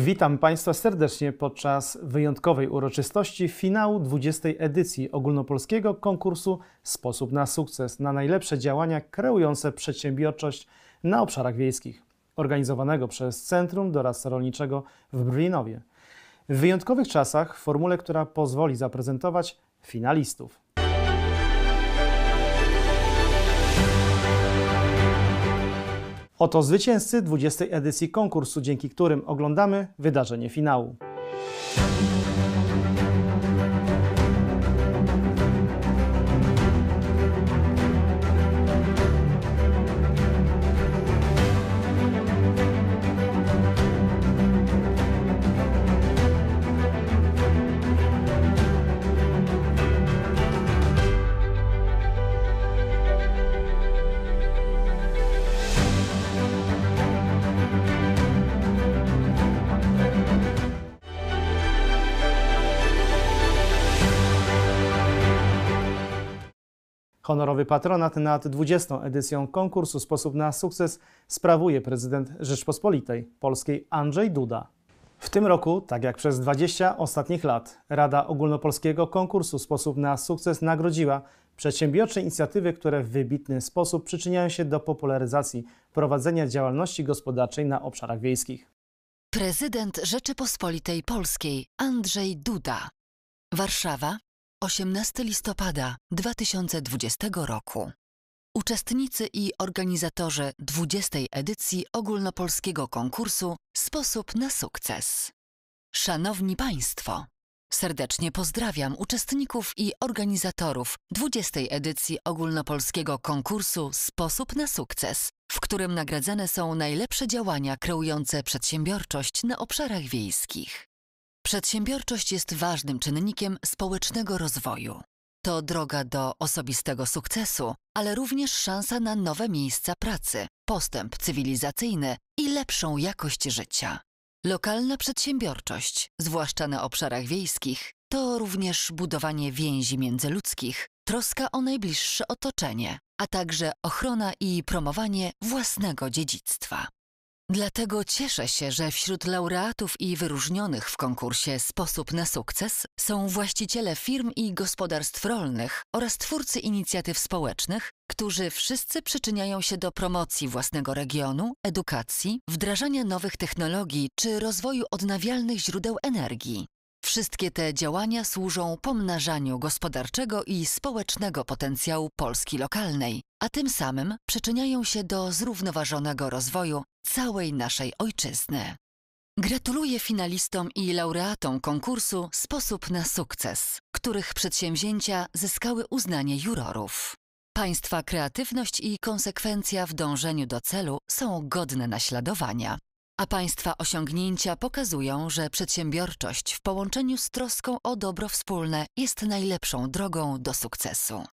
Witam Państwa serdecznie podczas wyjątkowej uroczystości finału 20. edycji ogólnopolskiego konkursu Sposób na sukces na najlepsze działania kreujące przedsiębiorczość na obszarach wiejskich, organizowanego przez Centrum Doradztwa Rolniczego w Brwinowie. W wyjątkowych czasach w formule, która pozwoli zaprezentować finalistów. Oto zwycięzcy 20. edycji konkursu, dzięki którym oglądamy wydarzenie finału. Honorowy patronat nad 20. edycją konkursu Sposób na sukces sprawuje prezydent Rzeczpospolitej Polskiej Andrzej Duda. W tym roku, tak jak przez 20 ostatnich lat, Rada Ogólnopolskiego Konkursu Sposób na sukces nagrodziła przedsiębiorcze inicjatywy, które w wybitny sposób przyczyniają się do popularyzacji prowadzenia działalności gospodarczej na obszarach wiejskich. Prezydent Rzeczypospolitej Polskiej Andrzej Duda. Warszawa, 18 listopada 2020 roku. Uczestnicy i organizatorzy 20. edycji ogólnopolskiego konkursu Sposób na sukces. Szanowni Państwo, serdecznie pozdrawiam uczestników i organizatorów 20. edycji ogólnopolskiego konkursu Sposób na sukces, w którym nagradzane są najlepsze działania kreujące przedsiębiorczość na obszarach wiejskich. Przedsiębiorczość jest ważnym czynnikiem społecznego rozwoju. To droga do osobistego sukcesu, ale również szansa na nowe miejsca pracy, postęp cywilizacyjny i lepszą jakość życia. Lokalna przedsiębiorczość, zwłaszcza na obszarach wiejskich, to również budowanie więzi międzyludzkich, troska o najbliższe otoczenie, a także ochrona i promowanie własnego dziedzictwa. Dlatego cieszę się, że wśród laureatów i wyróżnionych w konkursie Sposób na sukces są właściciele firm i gospodarstw rolnych oraz twórcy inicjatyw społecznych, którzy wszyscy przyczyniają się do promocji własnego regionu, edukacji, wdrażania nowych technologii czy rozwoju odnawialnych źródeł energii. Wszystkie te działania służą pomnażaniu gospodarczego i społecznego potencjału Polski lokalnej, a tym samym przyczyniają się do zrównoważonego rozwoju całej naszej ojczyzny. Gratuluję finalistom i laureatom konkursu Sposób na sukces, których przedsięwzięcia zyskały uznanie jurorów. Państwa kreatywność i konsekwencja w dążeniu do celu są godne naśladowania a Państwa osiągnięcia pokazują, że przedsiębiorczość w połączeniu z troską o dobro wspólne jest najlepszą drogą do sukcesu.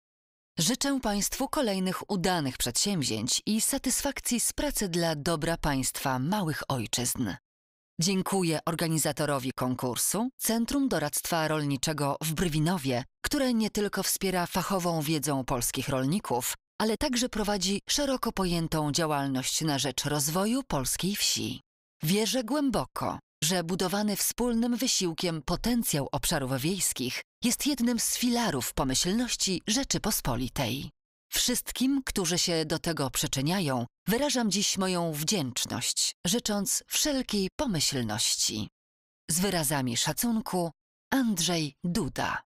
Życzę Państwu kolejnych udanych przedsięwzięć i satysfakcji z pracy dla dobra Państwa małych ojczyzn. Dziękuję organizatorowi konkursu Centrum Doradztwa Rolniczego w Brwinowie, które nie tylko wspiera fachową wiedzą polskich rolników, ale także prowadzi szeroko pojętą działalność na rzecz rozwoju polskiej wsi. Wierzę głęboko, że budowany wspólnym wysiłkiem potencjał obszarów wiejskich jest jednym z filarów pomyślności Rzeczypospolitej. Wszystkim, którzy się do tego przyczyniają, wyrażam dziś moją wdzięczność, życząc wszelkiej pomyślności. Z wyrazami szacunku Andrzej Duda.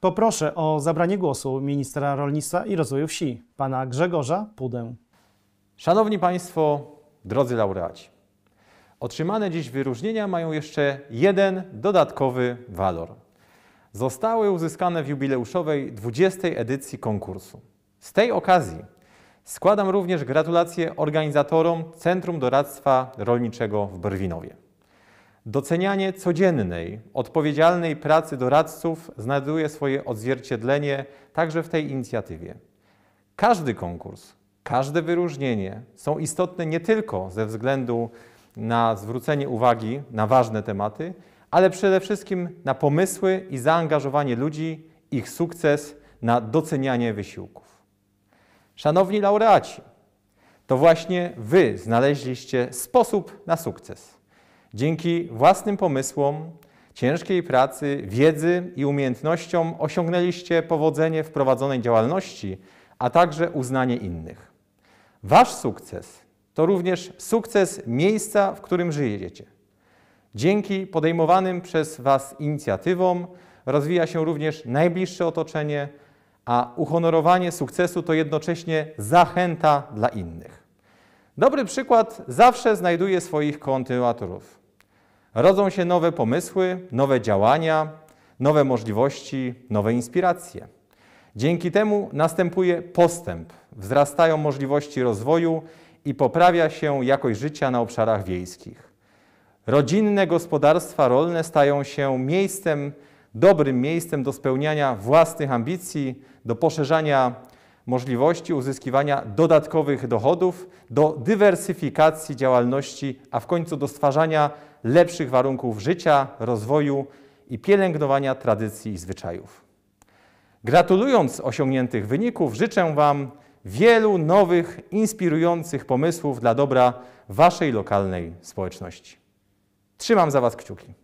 Poproszę o zabranie głosu ministra rolnictwa i rozwoju wsi, pana Grzegorza Pudę. Szanowni Państwo, drodzy laureaci, otrzymane dziś wyróżnienia mają jeszcze jeden dodatkowy walor. Zostały uzyskane w jubileuszowej 20. edycji konkursu. Z tej okazji składam również gratulacje organizatorom Centrum Doradztwa Rolniczego w Brwinowie. Docenianie codziennej, odpowiedzialnej pracy doradców znajduje swoje odzwierciedlenie także w tej inicjatywie. Każdy konkurs, każde wyróżnienie są istotne nie tylko ze względu na zwrócenie uwagi na ważne tematy, ale przede wszystkim na pomysły i zaangażowanie ludzi, ich sukces, na docenianie wysiłków. Szanowni laureaci, to właśnie Wy znaleźliście sposób na sukces. Dzięki własnym pomysłom, ciężkiej pracy, wiedzy i umiejętnościom osiągnęliście powodzenie w prowadzonej działalności, a także uznanie innych. Wasz sukces to również sukces miejsca, w którym żyjecie. Dzięki podejmowanym przez Was inicjatywom rozwija się również najbliższe otoczenie, a uhonorowanie sukcesu to jednocześnie zachęta dla innych. Dobry przykład zawsze znajduje swoich kontynuatorów. Rodzą się nowe pomysły, nowe działania, nowe możliwości, nowe inspiracje. Dzięki temu następuje postęp, wzrastają możliwości rozwoju i poprawia się jakość życia na obszarach wiejskich. Rodzinne gospodarstwa rolne stają się miejscem, dobrym miejscem do spełniania własnych ambicji, do poszerzania możliwości uzyskiwania dodatkowych dochodów, do dywersyfikacji działalności, a w końcu do stwarzania lepszych warunków życia, rozwoju i pielęgnowania tradycji i zwyczajów. Gratulując osiągniętych wyników, życzę Wam wielu nowych, inspirujących pomysłów dla dobra Waszej lokalnej społeczności. Trzymam za Was kciuki.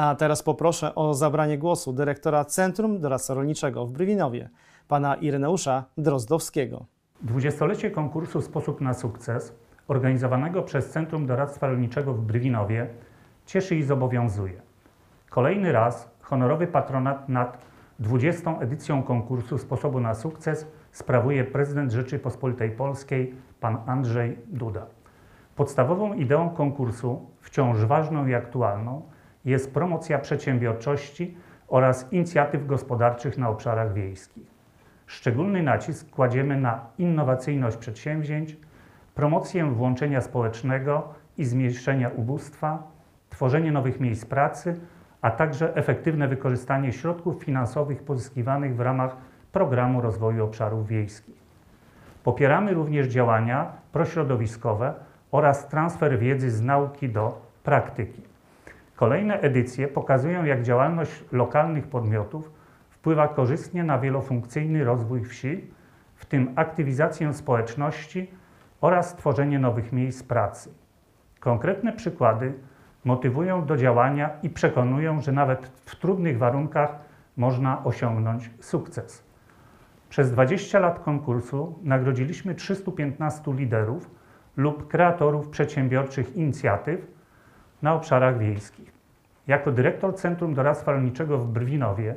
A teraz poproszę o zabranie głosu dyrektora Centrum Doradztwa Rolniczego w Brywinowie, pana Ireneusza Drozdowskiego. Dwudziestolecie konkursu Sposób na sukces, organizowanego przez Centrum Doradztwa Rolniczego w Brywinowie, cieszy i zobowiązuje. Kolejny raz honorowy patronat nad 20. edycją konkursu Sposobu na sukces sprawuje prezydent Rzeczypospolitej Polskiej, pan Andrzej Duda. Podstawową ideą konkursu, wciąż ważną i aktualną, jest promocja przedsiębiorczości oraz inicjatyw gospodarczych na obszarach wiejskich. Szczególny nacisk kładziemy na innowacyjność przedsięwzięć, promocję włączenia społecznego i zmniejszenia ubóstwa, tworzenie nowych miejsc pracy, a także efektywne wykorzystanie środków finansowych pozyskiwanych w ramach Programu Rozwoju Obszarów Wiejskich. Popieramy również działania prośrodowiskowe oraz transfer wiedzy z nauki do praktyki. Kolejne edycje pokazują, jak działalność lokalnych podmiotów wpływa korzystnie na wielofunkcyjny rozwój wsi, w tym aktywizację społeczności oraz tworzenie nowych miejsc pracy. Konkretne przykłady motywują do działania i przekonują, że nawet w trudnych warunkach można osiągnąć sukces. Przez 20 lat konkursu nagrodziliśmy 315 liderów lub kreatorów przedsiębiorczych inicjatyw na obszarach wiejskich. Jako dyrektor Centrum Doradztwa Rolniczego w Brwinowie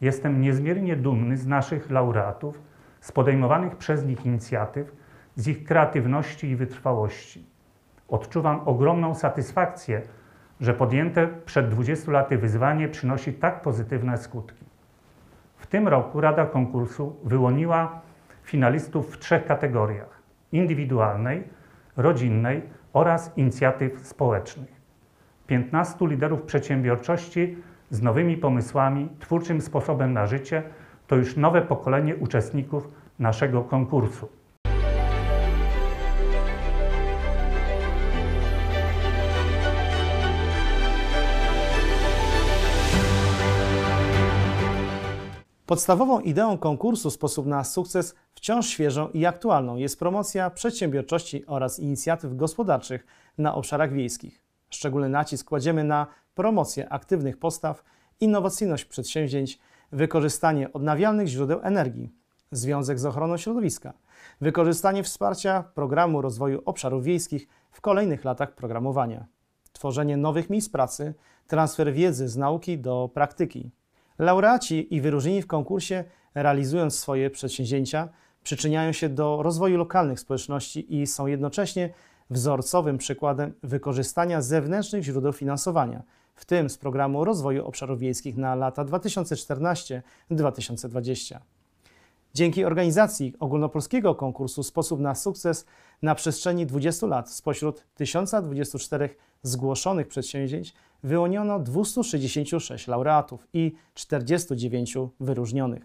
jestem niezmiernie dumny z naszych laureatów, z podejmowanych przez nich inicjatyw, z ich kreatywności i wytrwałości. Odczuwam ogromną satysfakcję, że podjęte przed 20 laty wyzwanie przynosi tak pozytywne skutki. W tym roku Rada Konkursu wyłoniła finalistów w trzech kategoriach: indywidualnej, rodzinnej oraz inicjatyw społecznych. 15 liderów przedsiębiorczości z nowymi pomysłami, twórczym sposobem na życie to już nowe pokolenie uczestników naszego konkursu. Podstawową ideą konkursu Sposób na sukces wciąż świeżą i aktualną jest promocja przedsiębiorczości oraz inicjatyw gospodarczych na obszarach wiejskich. Szczególny nacisk kładziemy na promocję aktywnych postaw, innowacyjność przedsięwzięć, wykorzystanie odnawialnych źródeł energii, związek z ochroną środowiska, wykorzystanie wsparcia programu rozwoju obszarów wiejskich w kolejnych latach programowania, tworzenie nowych miejsc pracy, transfer wiedzy z nauki do praktyki. Laureaci i wyróżnieni w konkursie, realizując swoje przedsięwzięcia, przyczyniają się do rozwoju lokalnych społeczności i są jednocześnie wzorcowym przykładem wykorzystania zewnętrznych źródeł finansowania, w tym z Programu Rozwoju Obszarów Wiejskich na lata 2014-2020. Dzięki organizacji ogólnopolskiego konkursu Sposób na sukces na przestrzeni 20 lat spośród 1024 zgłoszonych przedsięwzięć wyłoniono 266 laureatów i 49 wyróżnionych.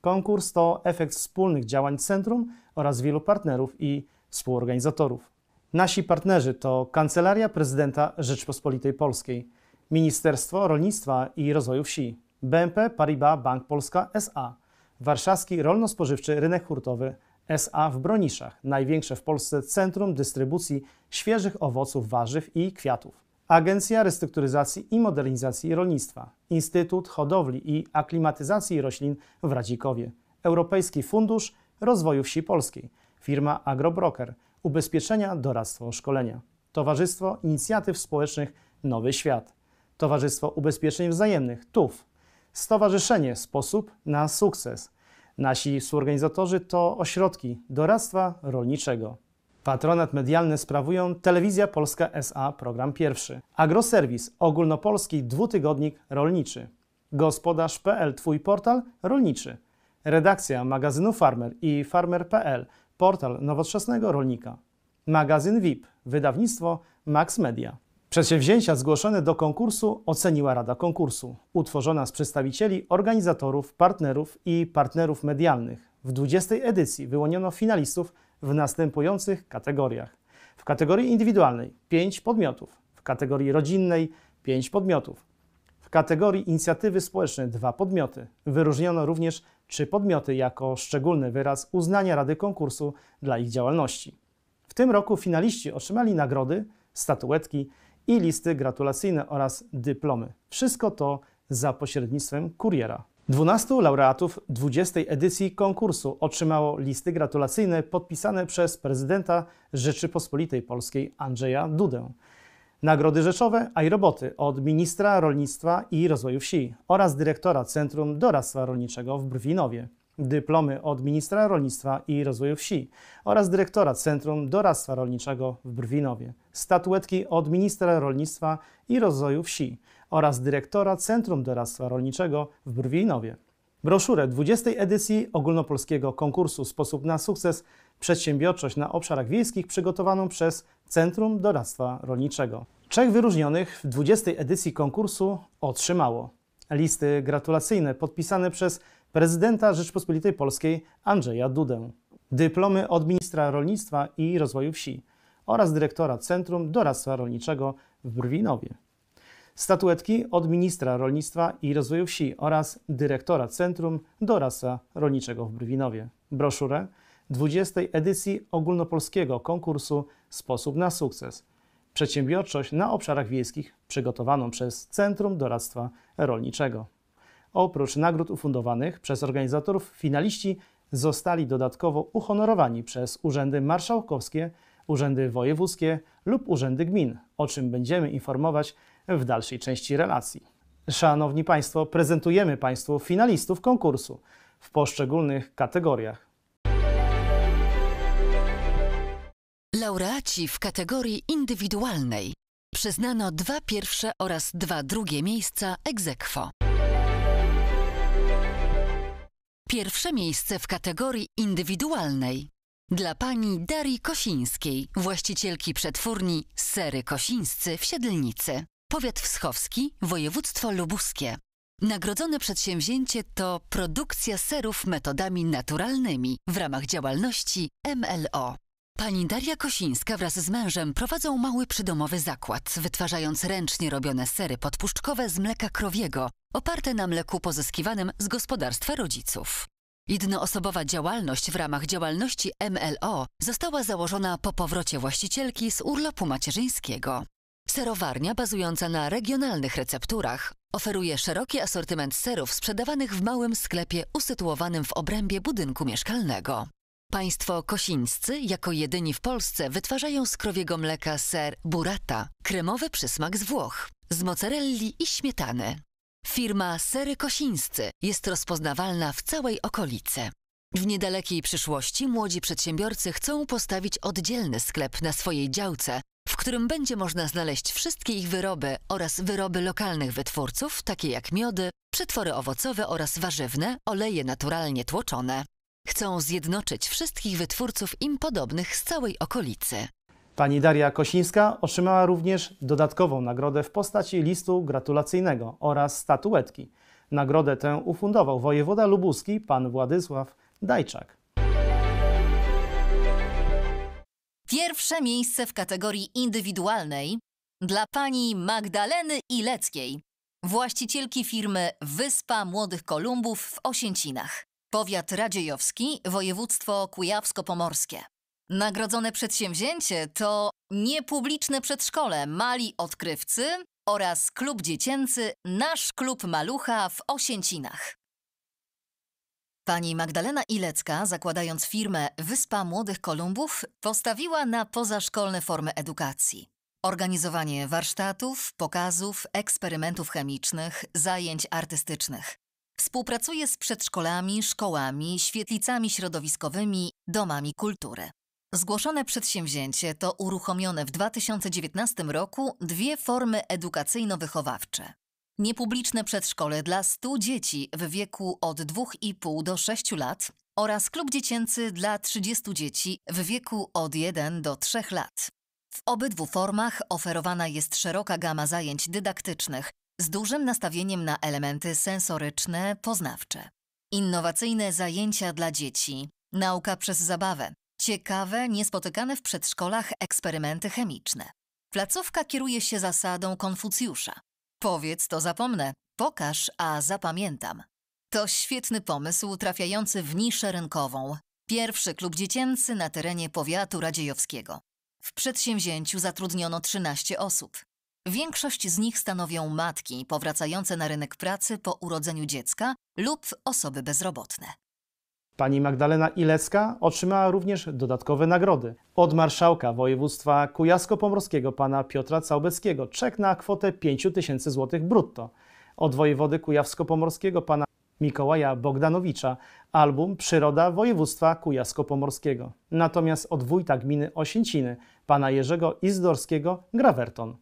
Konkurs to efekt wspólnych działań centrum oraz wielu partnerów i współorganizatorów. Nasi partnerzy to Kancelaria Prezydenta Rzeczpospolitej Polskiej, Ministerstwo Rolnictwa i Rozwoju Wsi, BNP Paribas Bank Polska SA, Warszawski Rolno-Spożywczy Rynek Hurtowy SA w Broniszach, największe w Polsce centrum dystrybucji świeżych owoców, warzyw i kwiatów. Agencja Restrukturyzacji i Modernizacji Rolnictwa, Instytut Hodowli i Aklimatyzacji Roślin w Radzikowie, Europejski Fundusz Rozwoju Wsi Polskiej, firma Agrobroker, Ubezpieczenia, Doradztwo, Szkolenia, Towarzystwo Inicjatyw Społecznych Nowy Świat, Towarzystwo Ubezpieczeń Wzajemnych TUF, Stowarzyszenie Sposób na Sukces. Nasi współorganizatorzy to ośrodki doradztwa rolniczego. Patronat medialny sprawują Telewizja Polska SA, program pierwszy, Agroserwis, ogólnopolski dwutygodnik rolniczy, Gospodarz.pl, Twój portal rolniczy, redakcja magazynu Farmer i Farmer.pl, portal nowoczesnego rolnika, magazyn VIP, wydawnictwo Max Media. Przedsięwzięcia zgłoszone do konkursu oceniła Rada Konkursu, utworzona z przedstawicieli organizatorów, partnerów i partnerów medialnych. W 20. edycji wyłoniono finalistów w następujących kategoriach. W kategorii indywidualnej 5 podmiotów, w kategorii rodzinnej 5 podmiotów, w kategorii inicjatywy społeczne 2 podmioty. Wyróżniono również 3 podmioty jako szczególny wyraz uznania Rady Konkursu dla ich działalności. W tym roku finaliści otrzymali nagrody, statuetki i listy gratulacyjne oraz dyplomy. Wszystko to za pośrednictwem kuriera. 12 laureatów 20. edycji konkursu otrzymało listy gratulacyjne podpisane przez prezydenta Rzeczypospolitej Polskiej Andrzeja Dudę. Nagrody rzeczowe, a i roboty od ministra rolnictwa i rozwoju wsi oraz dyrektora Centrum Doradztwa Rolniczego w Brwinowie. Dyplomy od ministra rolnictwa i rozwoju wsi oraz dyrektora Centrum Doradztwa Rolniczego w Brwinowie. Statuetki od ministra rolnictwa i rozwoju wsi oraz dyrektora Centrum Doradztwa Rolniczego w Brwinowie. Broszurę 20. edycji ogólnopolskiego konkursu Sposób na sukces Przedsiębiorczość na obszarach wiejskich przygotowaną przez Centrum Doradztwa Rolniczego. Trzech wyróżnionych w 20. edycji konkursu otrzymało listy gratulacyjne podpisane przez prezydenta Rzeczpospolitej Polskiej Andrzeja Dudę, dyplomy od ministra rolnictwa i rozwoju wsi oraz dyrektora Centrum Doradztwa Rolniczego w Brwinowie. Statuetki od ministra rolnictwa i rozwoju wsi oraz dyrektora Centrum Doradztwa Rolniczego w Brwinowie. Broszurę 20. edycji ogólnopolskiego konkursu Sposób na sukces. Przedsiębiorczość na obszarach wiejskich przygotowaną przez Centrum Doradztwa Rolniczego. Oprócz nagród ufundowanych przez organizatorów, finaliści zostali dodatkowo uhonorowani przez urzędy marszałkowskie, urzędy wojewódzkie lub urzędy gmin, o czym będziemy informować w dalszej części relacji. Szanowni Państwo, prezentujemy Państwu finalistów konkursu w poszczególnych kategoriach. Laureaci w kategorii indywidualnej przyznano dwa pierwsze oraz dwa drugie miejsca ex aequo. Pierwsze miejsce w kategorii indywidualnej dla pani Darii Kosińskiej, właścicielki przetwórni Sery Kosińscy w Siedlnicy, powiat wschowski, województwo lubuskie. Nagrodzone przedsięwzięcie to produkcja serów metodami naturalnymi w ramach działalności MLO. Pani Daria Kosińska wraz z mężem prowadzą mały przydomowy zakład, wytwarzając ręcznie robione sery podpuszczkowe z mleka krowiego, oparte na mleku pozyskiwanym z gospodarstwa rodziców. Jednoosobowa działalność w ramach działalności MLO została założona po powrocie właścicielki z urlopu macierzyńskiego. Serowarnia bazująca na regionalnych recepturach oferuje szeroki asortyment serów sprzedawanych w małym sklepie usytuowanym w obrębie budynku mieszkalnego. Państwo kosińscy jako jedyni w Polsce wytwarzają z krowiego mleka ser burrata, kremowy przysmak z Włoch, z mozzarelli i śmietany. Firma Sery Kosińscy jest rozpoznawalna w całej okolicy. W niedalekiej przyszłości młodzi przedsiębiorcy chcą postawić oddzielny sklep na swojej działce, w którym będzie można znaleźć wszystkie ich wyroby oraz wyroby lokalnych wytwórców, takie jak miody, przetwory owocowe oraz warzywne, oleje naturalnie tłoczone. Chcą zjednoczyć wszystkich wytwórców im podobnych z całej okolicy. Pani Daria Kosińska otrzymała również dodatkową nagrodę w postaci listu gratulacyjnego oraz statuetki Nagrodę tę ufundował wojewoda lubuski pan Władysław Dajczak. Pierwsze miejsce w kategorii indywidualnej dla pani Magdaleny Ileckiej, właścicielki firmy Wyspa Młodych Kolumbów w Osięcinach. Powiat Radziejowski, województwo kujawsko-pomorskie. Nagrodzone przedsięwzięcie to niepubliczne przedszkole Mali Odkrywcy oraz klub dziecięcy Nasz Klub Malucha w Osięcinach. Pani Magdalena Ilecka, zakładając firmę Wyspa Młodych Kolumbów, postawiła na pozaszkolne formy edukacji. Organizowanie warsztatów, pokazów, eksperymentów chemicznych, zajęć artystycznych. Współpracuje z przedszkolami, szkołami, świetlicami środowiskowymi, domami kultury. Zgłoszone przedsięwzięcie to uruchomione w 2019 roku dwie formy edukacyjno-wychowawcze. Niepubliczne przedszkole dla 100 dzieci w wieku od 2,5 do 6 lat oraz klub dziecięcy dla 30 dzieci w wieku od 1 do 3 lat. W obydwu formach oferowana jest szeroka gama zajęć dydaktycznych z dużym nastawieniem na elementy sensoryczne, poznawcze. Innowacyjne zajęcia dla dzieci, nauka przez zabawę, ciekawe, niespotykane w przedszkolach eksperymenty chemiczne. Placówka kieruje się zasadą Konfucjusza. Powiedz, to zapomnę. Pokaż, a zapamiętam. To świetny pomysł trafiający w niszę rynkową. Pierwszy klub dziecięcy na terenie powiatu radziejowskiego. W przedsięwzięciu zatrudniono 13 osób. Większość z nich stanowią matki powracające na rynek pracy po urodzeniu dziecka lub osoby bezrobotne. Pani Magdalena Ilecka otrzymała również dodatkowe nagrody. Od marszałka województwa kujawsko-pomorskiego pana Piotra Całbeckiego czek na kwotę 5 tysięcy złotych brutto. Od wojewody kujawsko-pomorskiego pana Mikołaja Bogdanowicza album Przyroda województwa kujawsko-pomorskiego. Natomiast od wójta gminy Osięciny pana Jerzego Izdorskiego grawerton.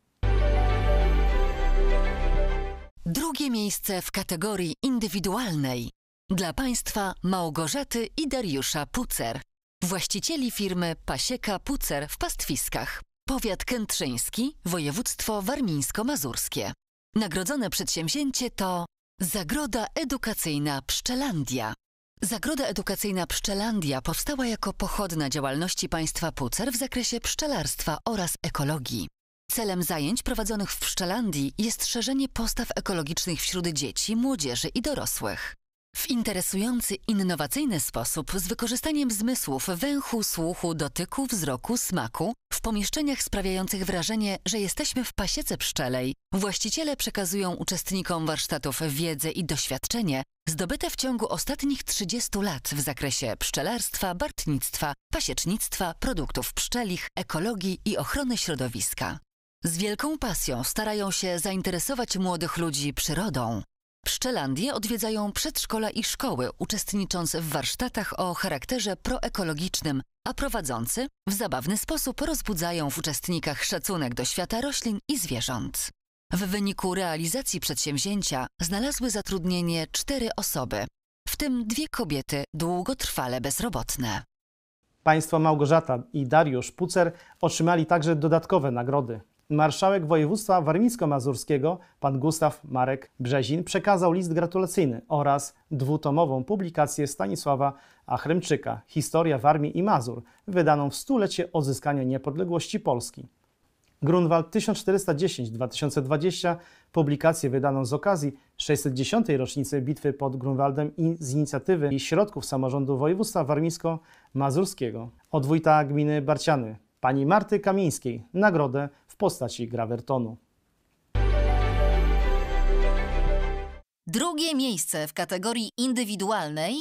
Drugie miejsce w kategorii indywidualnej dla państwa Małgorzaty i Dariusza Pucer, właścicieli firmy Pasieka Pucer w Pastwiskach, powiat kętrzyński, województwo warmińsko-mazurskie. Nagrodzone przedsięwzięcie to Zagroda Edukacyjna Pszczelandia. Zagroda Edukacyjna Pszczelandia powstała jako pochodna działalności państwa Pucer w zakresie pszczelarstwa oraz ekologii. Celem zajęć prowadzonych w Pszczelandii jest szerzenie postaw ekologicznych wśród dzieci, młodzieży i dorosłych. W interesujący, innowacyjny sposób, z wykorzystaniem zmysłów węchu, słuchu, dotyku, wzroku, smaku, w pomieszczeniach sprawiających wrażenie, że jesteśmy w pasiece pszczelej, właściciele przekazują uczestnikom warsztatów wiedzę i doświadczenie zdobyte w ciągu ostatnich 30 lat w zakresie pszczelarstwa, bartnictwa, pasiecznictwa, produktów pszczelich, ekologii i ochrony środowiska. Z wielką pasją starają się zainteresować młodych ludzi przyrodą. Pszczelandię odwiedzają przedszkola i szkoły, uczestnicząc w warsztatach o charakterze proekologicznym, a prowadzący w zabawny sposób rozbudzają w uczestnikach szacunek do świata roślin i zwierząt. W wyniku realizacji przedsięwzięcia znalazły zatrudnienie cztery osoby, w tym dwie kobiety długotrwale bezrobotne. Państwo Małgorzata i Dariusz Pucer otrzymali także dodatkowe nagrody. Marszałek województwa warmińsko-mazurskiego, pan Gustaw Marek Brzezin, przekazał list gratulacyjny oraz dwutomową publikację Stanisława Achremczyka Historia Warmii i Mazur, wydaną w stulecie odzyskania niepodległości Polski. Grunwald 1410-2020, publikację wydaną z okazji 610. rocznicy bitwy pod Grunwaldem i z inicjatywy i środków samorządu województwa warmińsko-mazurskiego. Od wójta gminy Barciany, pani Marty Kamińskiej, nagrodę w postaci grawertonu. Drugie miejsce w kategorii indywidualnej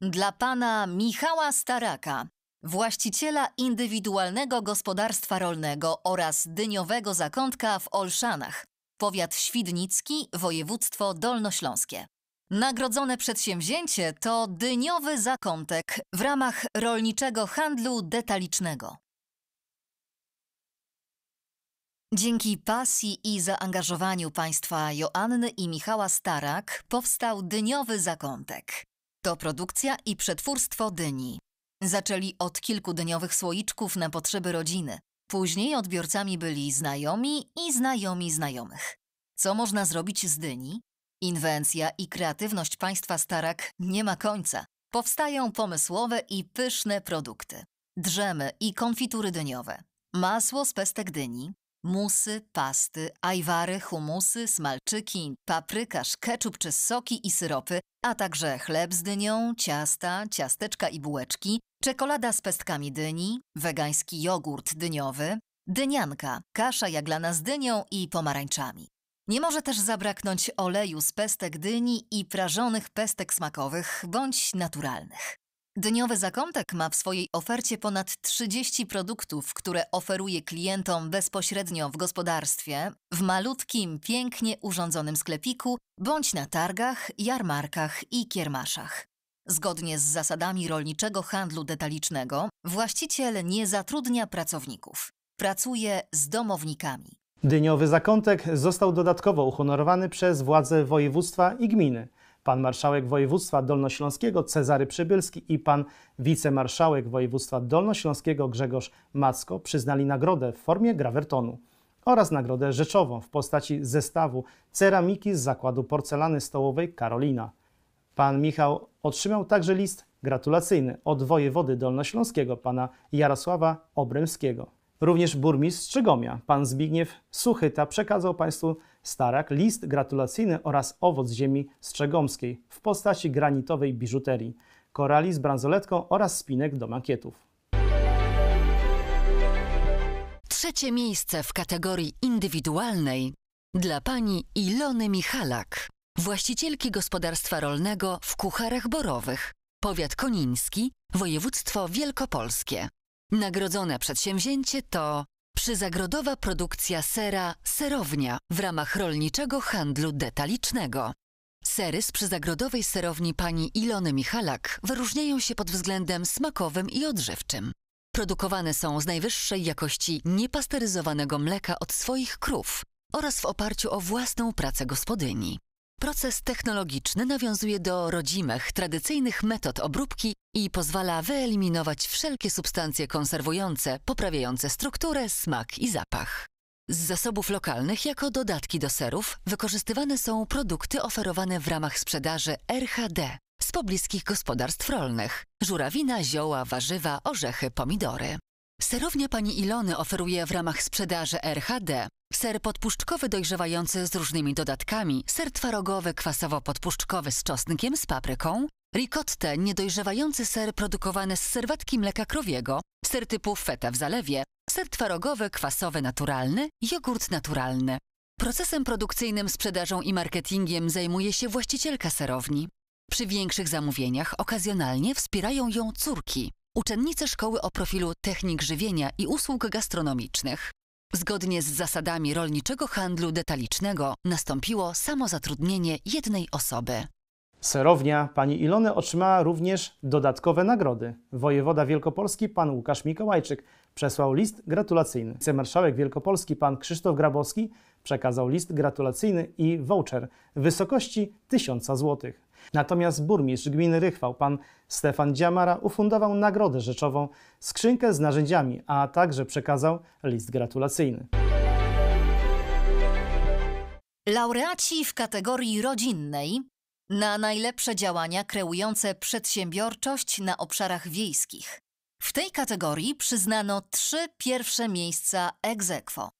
dla pana Michała Staraka, właściciela indywidualnego gospodarstwa rolnego oraz dyniowego zakątka w Olszanach, powiat świdnicki, województwo dolnośląskie. Nagrodzone przedsięwzięcie to dyniowy zakątek w ramach rolniczego handlu detalicznego. Dzięki pasji i zaangażowaniu państwa Joanny i Michała Starak powstał dyniowy zakątek. To produkcja i przetwórstwo dyni. Zaczęli od kilku dyniowych słoiczków na potrzeby rodziny. Później odbiorcami byli znajomi i znajomi znajomych. Co można zrobić z dyni? Inwencja i kreatywność państwa Starak nie ma końca. Powstają pomysłowe i pyszne produkty. Drzemy i konfitury dyniowe, masło z pestek dyni, musy, pasty, ajwary, humusy, smalczyki, paprykarz, keczup czy soki i syropy, a także chleb z dynią, ciasta, ciasteczka i bułeczki, czekolada z pestkami dyni, wegański jogurt dyniowy, dynianka, kasza jaglana z dynią i pomarańczami. Nie może też zabraknąć oleju z pestek dyni i prażonych pestek smakowych bądź naturalnych. Dniowy zakątek ma w swojej ofercie ponad 30 produktów, które oferuje klientom bezpośrednio w gospodarstwie, w malutkim, pięknie urządzonym sklepiku bądź na targach, jarmarkach i kiermaszach. Zgodnie z zasadami rolniczego handlu detalicznego, właściciel nie zatrudnia pracowników. Pracuje z domownikami. Dyniowy zakątek został dodatkowo uhonorowany przez władze województwa i gminy. Pan marszałek województwa dolnośląskiego Cezary Przybylski i pan wicemarszałek województwa dolnośląskiego Grzegorz Macko przyznali nagrodę w formie grawertonu oraz nagrodę rzeczową w postaci zestawu ceramiki z zakładu porcelany stołowej Karolina. Pan Michał otrzymał także list gratulacyjny od wojewody dolnośląskiego pana Jarosława Obremskiego. Również burmistrz Strzegomia, pan Zbigniew Suchyta, przekazał państwu Starak list gratulacyjny oraz owoc ziemi strzegomskiej w postaci granitowej biżuterii, korali z bransoletką oraz spinek do makietów. Trzecie miejsce w kategorii indywidualnej dla pani Ilony Michalak, właścicielki gospodarstwa rolnego w Kucharach Borowych, powiat koniński, województwo wielkopolskie. Nagrodzone przedsięwzięcie to przyzagrodowa produkcja sera Serownia w ramach rolniczego handlu detalicznego. Sery z przyzagrodowej serowni pani Ilony Michalak wyróżniają się pod względem smakowym i odżywczym. Produkowane są z najwyższej jakości niepasteryzowanego mleka od swoich krów oraz w oparciu o własną pracę gospodyni. Proces technologiczny nawiązuje do rodzimych, tradycyjnych metod obróbki i pozwala wyeliminować wszelkie substancje konserwujące, poprawiające strukturę, smak i zapach. Z zasobów lokalnych jako dodatki do serów wykorzystywane są produkty oferowane w ramach sprzedaży RHD z pobliskich gospodarstw rolnych: żurawina, zioła, warzywa, orzechy, pomidory. Serownia pani Ilony oferuje w ramach sprzedaży RHD ser podpuszczkowy dojrzewający z różnymi dodatkami, ser twarogowy kwasowo-podpuszczkowy z czosnkiem z papryką, ricottę niedojrzewający ser produkowany z serwetki mleka krowiego, ser typu feta w zalewie, ser twarogowy, kwasowy, naturalny, jogurt naturalny. Procesem produkcyjnym, sprzedażą i marketingiem zajmuje się właścicielka serowni. Przy większych zamówieniach okazjonalnie wspierają ją córki, uczennice szkoły o profilu technik żywienia i usług gastronomicznych. Zgodnie z zasadami rolniczego handlu detalicznego nastąpiło samozatrudnienie jednej osoby. Serownia pani Ilony otrzymała również dodatkowe nagrody. Wojewoda Wielkopolski pan Łukasz Mikołajczyk przesłał list gratulacyjny. Wicemarszałek Wielkopolski pan Krzysztof Grabowski przekazał list gratulacyjny i voucher w wysokości 1000 zł. Natomiast burmistrz gminy Rychwał, pan Stefan Dziamara, ufundował nagrodę rzeczową, skrzynkę z narzędziami, a także przekazał list gratulacyjny. Laureaci w kategorii rodzinnej na najlepsze działania kreujące przedsiębiorczość na obszarach wiejskich. W tej kategorii przyznano trzy pierwsze miejsca ex aequo.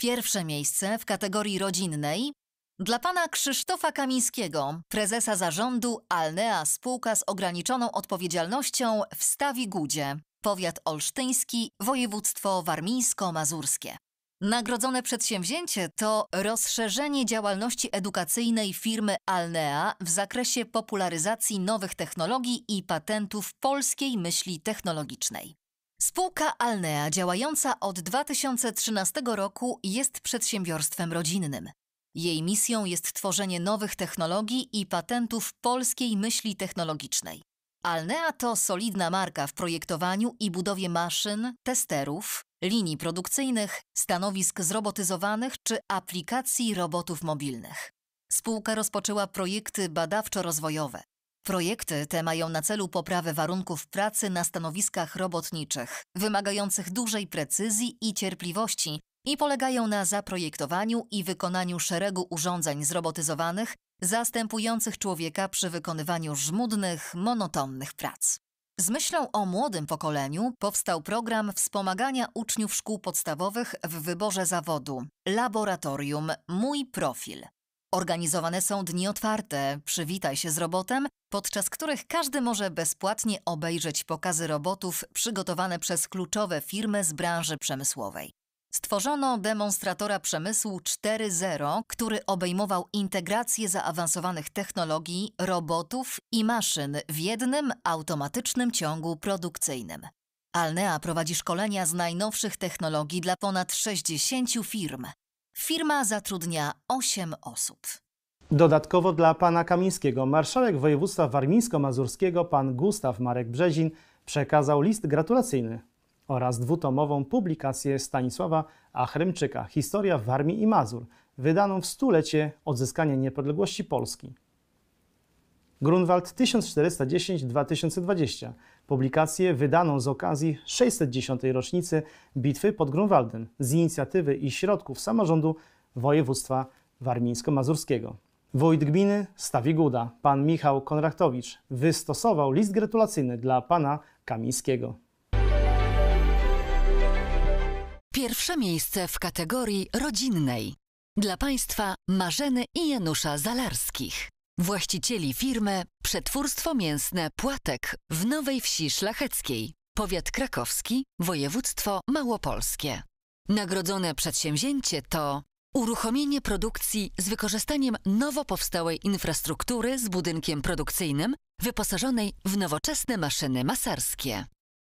Pierwsze miejsce w kategorii rodzinnej dla pana Krzysztofa Kamińskiego, prezesa zarządu Alnea Spółka z ograniczoną odpowiedzialnością w Stawi Gudzie, powiat olsztyński, województwo warmińsko-mazurskie. Nagrodzone przedsięwzięcie to rozszerzenie działalności edukacyjnej firmy Alnea w zakresie popularyzacji nowych technologii i patentów polskiej myśli technologicznej. Spółka Alnea, działająca od 2013 roku, jest przedsiębiorstwem rodzinnym. Jej misją jest tworzenie nowych technologii i patentów polskiej myśli technologicznej. Alnea to solidna marka w projektowaniu i budowie maszyn, testerów, linii produkcyjnych, stanowisk zrobotyzowanych czy aplikacji robotów mobilnych. Spółka rozpoczęła projekty badawczo-rozwojowe. Projekty te mają na celu poprawę warunków pracy na stanowiskach robotniczych, wymagających dużej precyzji i cierpliwości i polegają na zaprojektowaniu i wykonaniu szeregu urządzeń zrobotyzowanych, zastępujących człowieka przy wykonywaniu żmudnych, monotonnych prac. Z myślą o młodym pokoleniu powstał program wspomagania uczniów szkół podstawowych w wyborze zawodu Laboratorium Mój Profil. Organizowane są dni otwarte, przywitaj się z robotem, podczas których każdy może bezpłatnie obejrzeć pokazy robotów przygotowane przez kluczowe firmy z branży przemysłowej. Stworzono demonstratora przemysłu 4.0, który obejmował integrację zaawansowanych technologii, robotów i maszyn w jednym automatycznym ciągu produkcyjnym. Alnea prowadzi szkolenia z najnowszych technologii dla ponad 60 firm. Firma zatrudnia 8 osób. Dodatkowo dla pana Kamińskiego marszałek województwa warmińsko-mazurskiego pan Gustaw Marek Brzezin przekazał list gratulacyjny oraz dwutomową publikację Stanisława Achremczyka Historia Warmii i Mazur, wydaną w stulecie odzyskania niepodległości Polski. Grunwald 1410-2020, publikację wydaną z okazji 610. rocznicy Bitwy pod Grunwaldem z inicjatywy i środków samorządu województwa warmińsko-mazurskiego. Wójt gminy Stawiguda, pan Michał Konrachtowicz, wystosował list gratulacyjny dla pana Kamińskiego. Pierwsze miejsce w kategorii rodzinnej. Dla Państwa Marzeny i Janusza Zalarskich. Właścicieli firmy Przetwórstwo Mięsne Płatek w Nowej Wsi Szlacheckiej. Powiat krakowski, województwo małopolskie. Nagrodzone przedsięwzięcie to uruchomienie produkcji z wykorzystaniem nowo powstałej infrastruktury z budynkiem produkcyjnym wyposażonej w nowoczesne maszyny masarskie.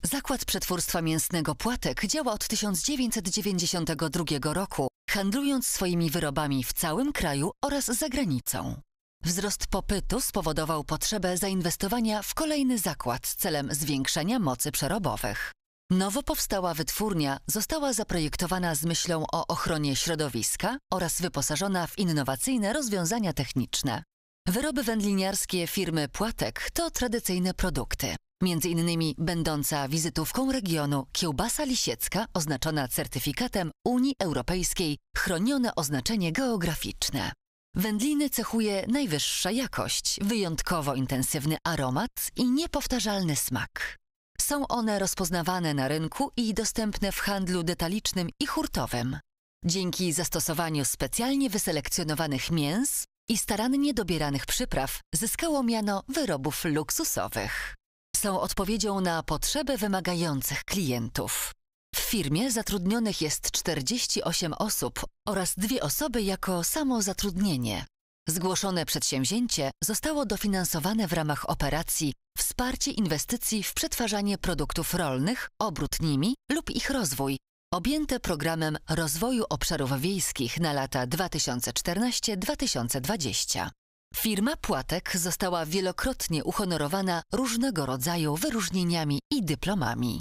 Zakład Przetwórstwa Mięsnego Płatek działa od 1992 roku, handlując swoimi wyrobami w całym kraju oraz za granicą. Wzrost popytu spowodował potrzebę zainwestowania w kolejny zakład celem zwiększenia mocy przerobowych. Nowo powstała wytwórnia została zaprojektowana z myślą o ochronie środowiska oraz wyposażona w innowacyjne rozwiązania techniczne. Wyroby wędliniarskie firmy Płatek to tradycyjne produkty. Między innymi będąca wizytówką regionu kiełbasa lisiecka oznaczona certyfikatem Unii Europejskiej chronione oznaczenie geograficzne. Wędliny cechuje najwyższa jakość, wyjątkowo intensywny aromat i niepowtarzalny smak. Są one rozpoznawane na rynku i dostępne w handlu detalicznym i hurtowym. Dzięki zastosowaniu specjalnie wyselekcjonowanych mięs i starannie dobieranych przypraw zyskało miano wyrobów luksusowych. Są odpowiedzią na potrzeby wymagających klientów. W firmie zatrudnionych jest 48 osób oraz dwie osoby jako samozatrudnienie. Zgłoszone przedsięwzięcie zostało dofinansowane w ramach operacji Wsparcie inwestycji w przetwarzanie produktów rolnych, obrót nimi lub ich rozwój, objęte programem rozwoju obszarów wiejskich na lata 2014-2020. Firma Płatek została wielokrotnie uhonorowana różnego rodzaju wyróżnieniami i dyplomami.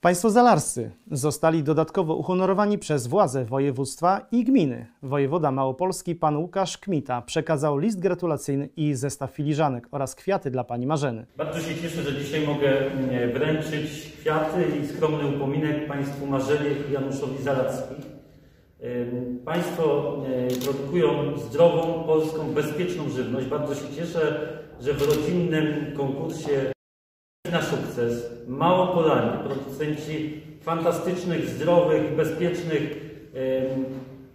Państwo zalarscy zostali dodatkowo uhonorowani przez władze województwa i gminy. Wojewoda Małopolski pan Łukasz Kmita przekazał list gratulacyjny i zestaw filiżanek oraz kwiaty dla pani Marzeny. Bardzo się cieszę, że dzisiaj mogę mm, wręczyć kwiaty i skromny upominek Państwu Marzenie i Januszowi Zalacki. Państwo y, produkują zdrową, polską, bezpieczną żywność. Bardzo się cieszę, że w rodzinnym konkursie na sukces Małopolanie, producenci fantastycznych, zdrowych, bezpiecznych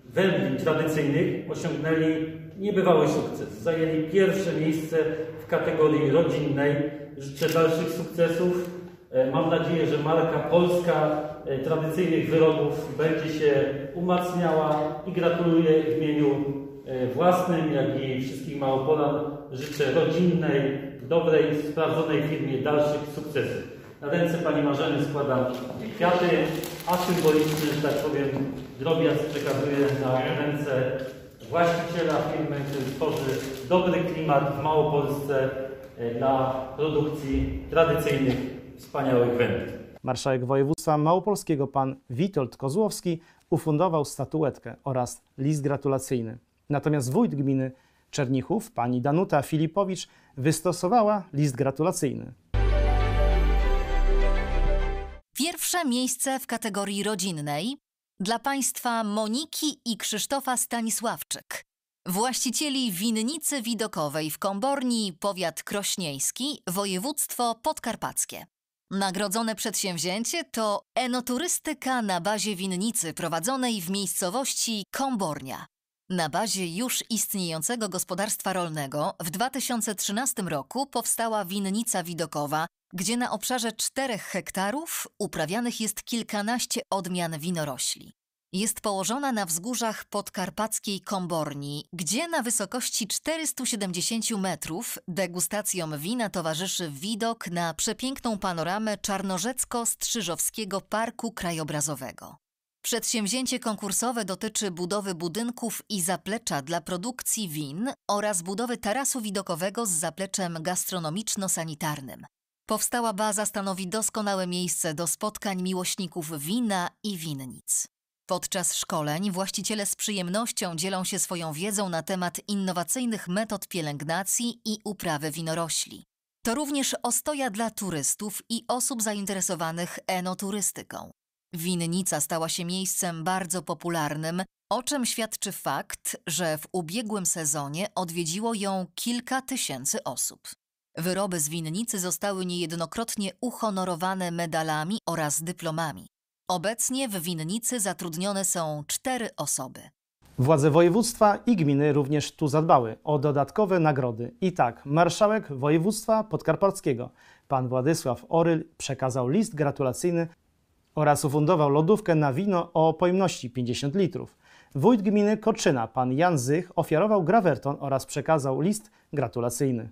wędlin tradycyjnych osiągnęli niebywały sukces. Zajęli pierwsze miejsce w kategorii rodzinnej. Życzę dalszych sukcesów. E, Mam nadzieję, że marka polska e, tradycyjnych wyrobów będzie się umacniała i gratuluję w imieniu e, własnym, jak i wszystkich Małopolan. Życzę rodzinnej, dobrej, sprawdzonej firmie dalszych sukcesów. Na ręce Pani Marzeny składam kwiaty, a symboliczny, że tak powiem, drobiazg przekazuję na ręce właściciela firmy, który tworzy dobry klimat w Małopolsce dla produkcji tradycyjnych, wspaniałych wędlin. Marszałek województwa małopolskiego pan Witold Kozłowski ufundował statuetkę oraz list gratulacyjny. Natomiast wójt gminy Czernichów, pani Danuta Filipowicz, wystosowała list gratulacyjny. Pierwsze miejsce w kategorii rodzinnej Dla państwa Moniki i Krzysztofa Stanisławczyk, właścicieli winnicy widokowej w Komborni, powiat krośnieński, województwo podkarpackie. Nagrodzone przedsięwzięcie to enoturystyka na bazie winnicy prowadzonej w miejscowości Kombornia. Na bazie już istniejącego gospodarstwa rolnego w 2013 roku powstała winnica widokowa, gdzie na obszarze 4 hektarów uprawianych jest kilkanaście odmian winorośli. Jest położona na wzgórzach podkarpackiej Komborni, gdzie na wysokości 470 metrów degustacjom wina towarzyszy widok na przepiękną panoramę Czarnorzecko-Strzyżowskiego Parku Krajobrazowego. Przedsięwzięcie konkursowe dotyczy budowy budynków i zaplecza dla produkcji win oraz budowy tarasu widokowego z zapleczem gastronomiczno-sanitarnym. Powstała baza stanowi doskonałe miejsce do spotkań miłośników wina i winnic. Podczas szkoleń właściciele z przyjemnością dzielą się swoją wiedzą na temat innowacyjnych metod pielęgnacji i uprawy winorośli. To również ostoja dla turystów i osób zainteresowanych enoturystyką. Winnica stała się miejscem bardzo popularnym, o czym świadczy fakt, że w ubiegłym sezonie odwiedziło ją kilka tysięcy osób. Wyroby z winnicy zostały niejednokrotnie uhonorowane medalami oraz dyplomami. Obecnie w winnicy zatrudnione są cztery osoby. Władze województwa i gminy również tu zadbały o dodatkowe nagrody. I tak, marszałek województwa podkarpackiego, pan Władysław Oryl, przekazał list gratulacyjny oraz ufundował lodówkę na wino o pojemności 50 litrów. Wójt gminy Koczyna, pan Jan Zych, ofiarował grawerton oraz przekazał list gratulacyjny.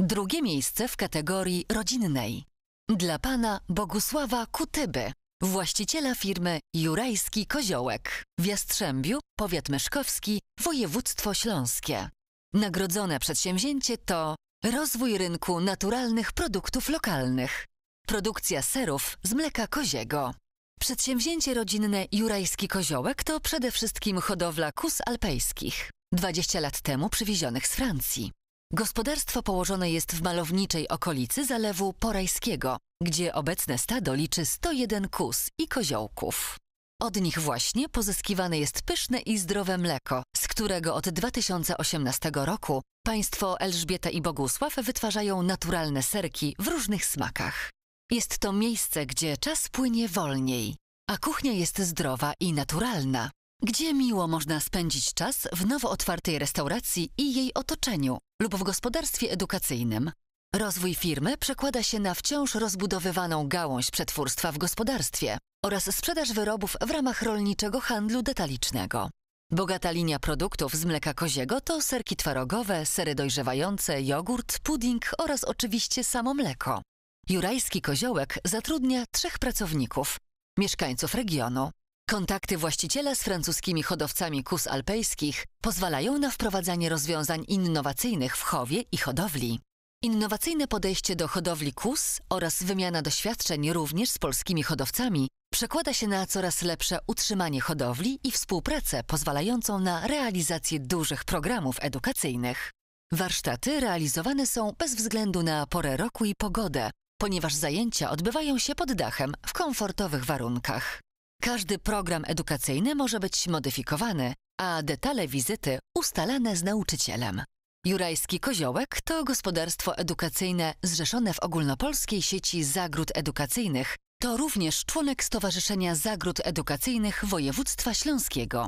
Drugie miejsce w kategorii rodzinnej. Dla pana Bogusława Kutyby, właściciela firmy Jurajski Koziołek w Jastrzębiu, powiat myszkowski, województwo śląskie. Nagrodzone przedsięwzięcie to rozwój rynku naturalnych produktów lokalnych, produkcja serów z mleka koziego. Przedsięwzięcie rodzinne Jurajski Koziołek to przede wszystkim hodowla kus alpejskich, 20 lat temu przywiezionych z Francji. Gospodarstwo położone jest w malowniczej okolicy Zalewu Porajskiego, gdzie obecne stado liczy 101 kus i koziołków. Od nich właśnie pozyskiwane jest pyszne i zdrowe mleko, z którego od 2018 roku państwo Elżbieta i Bogusław wytwarzają naturalne serki w różnych smakach. Jest to miejsce, gdzie czas płynie wolniej, a kuchnia jest zdrowa i naturalna, gdzie miło można spędzić czas w nowo otwartej restauracji i jej otoczeniu lub w gospodarstwie edukacyjnym. Rozwój firmy przekłada się na wciąż rozbudowywaną gałąź przetwórstwa w gospodarstwie oraz sprzedaż wyrobów w ramach rolniczego handlu detalicznego. Bogata linia produktów z mleka koziego to serki twarogowe, sery dojrzewające, jogurt, pudding oraz oczywiście samo mleko. Jurajski Koziołek zatrudnia trzech pracowników, mieszkańców regionu. Kontakty właściciela z francuskimi hodowcami kus alpejskich pozwalają na wprowadzanie rozwiązań innowacyjnych w chowie i hodowli. Innowacyjne podejście do hodowli kus oraz wymiana doświadczeń również z polskimi hodowcami przekłada się na coraz lepsze utrzymanie hodowli i współpracę pozwalającą na realizację dużych programów edukacyjnych. Warsztaty realizowane są bez względu na porę roku i pogodę, ponieważ zajęcia odbywają się pod dachem w komfortowych warunkach. Każdy program edukacyjny może być modyfikowany, a detale wizyty ustalane z nauczycielem. Jurajski Koziołek to gospodarstwo edukacyjne zrzeszone w ogólnopolskiej sieci zagród edukacyjnych. To również członek Stowarzyszenia Zagród Edukacyjnych Województwa Śląskiego.